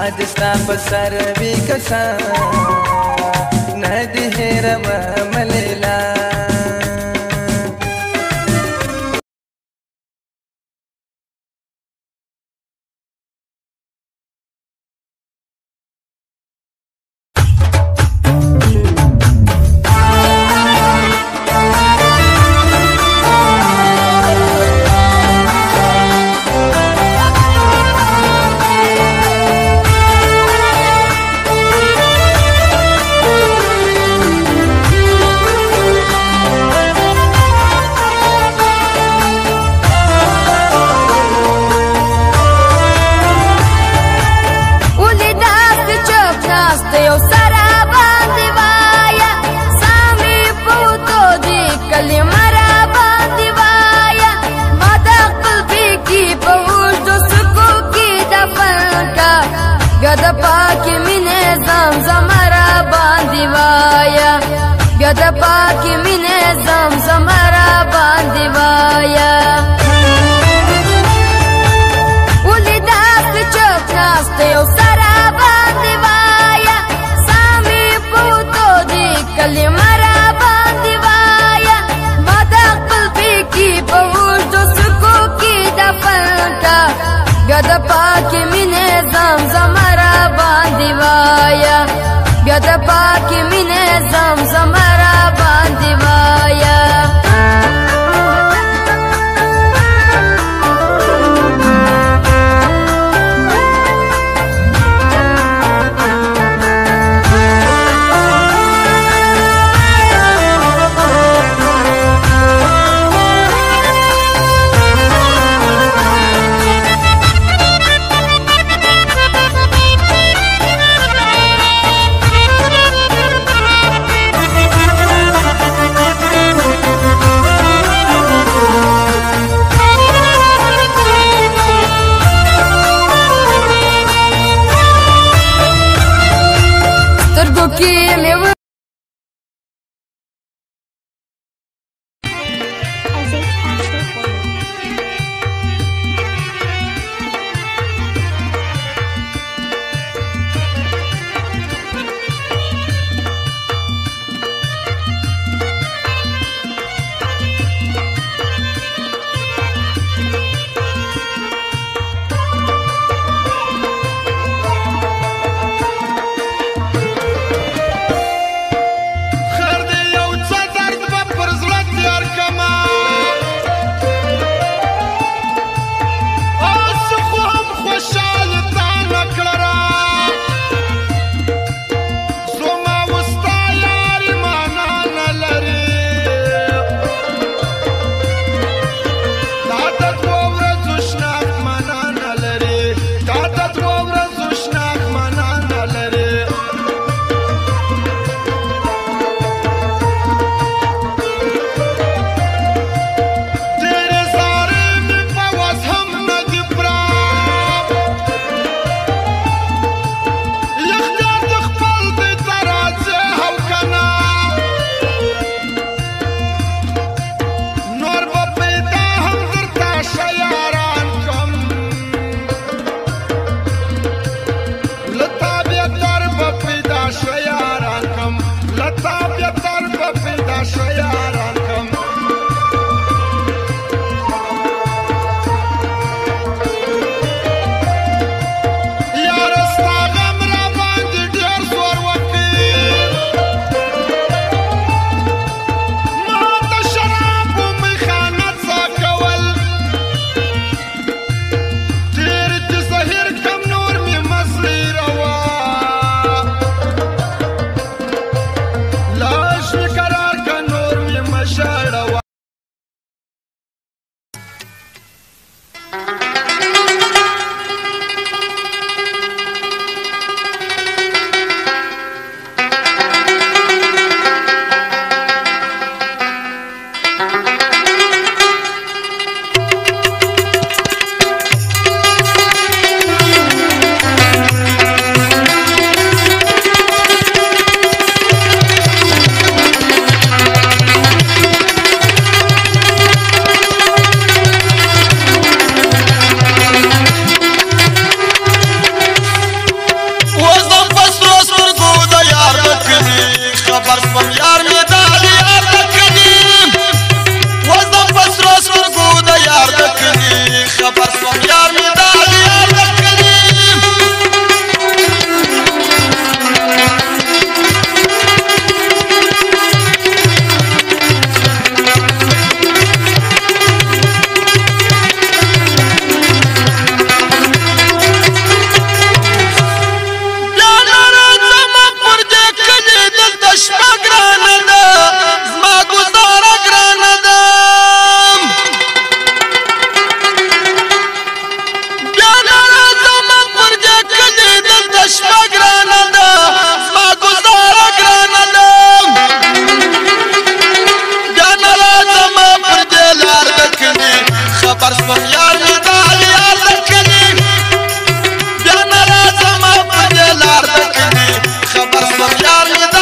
माझा पसर कसा नदी हे रमलेला مست یو سره باندې وایا سامي پوتو دي کلمه را باندې وایا ما د خپل فکر په وجد سکو کې دفن کا غد پاک مینه زم زمرا باندې وایا غد پاک مینه زم زمرا باندې وایا bine Wars Yeah.